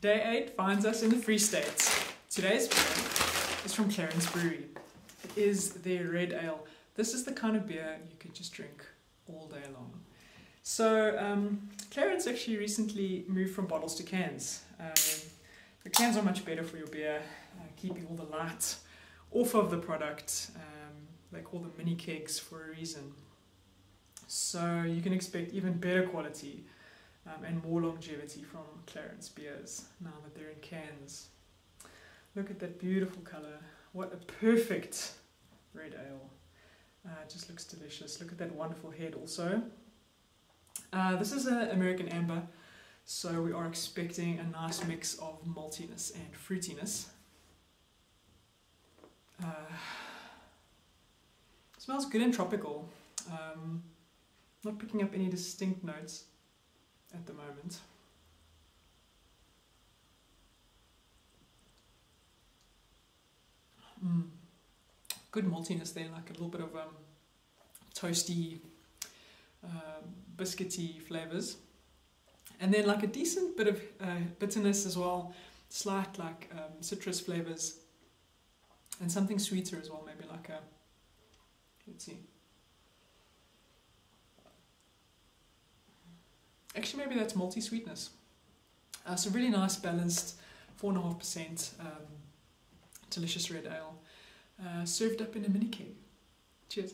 Day 8 finds us in the Free States. Today's beer is from Clarens Brewery. It is their red ale. This is the kind of beer you could just drink all day long. So, um, Clarens actually recently moved from bottles to cans. Um, the cans are much better for your beer, uh, keeping all the light off of the product. Um, they call them mini kegs for a reason. So, you can expect even better quality um, and more longevity from Clarens beers now that they're in cans. Look at that beautiful colour. What a perfect red ale. Uh, just looks delicious. Look at that wonderful head also. Uh, this is an American Amber, so we are expecting a nice mix of maltiness and fruitiness. Uh, smells good and tropical. Um, not picking up any distinct notes at the moment. Mm. Good maltiness there, like a little bit of um, toasty, uh, biscuity flavors. And then like a decent bit of uh, bitterness as well, slight like um, citrus flavors, and something sweeter as well, maybe like a, let's see, Actually, maybe that's malty sweetness. Uh, so, really nice, balanced, 4.5% um, delicious red ale, uh, served up in a mini keg. Cheers.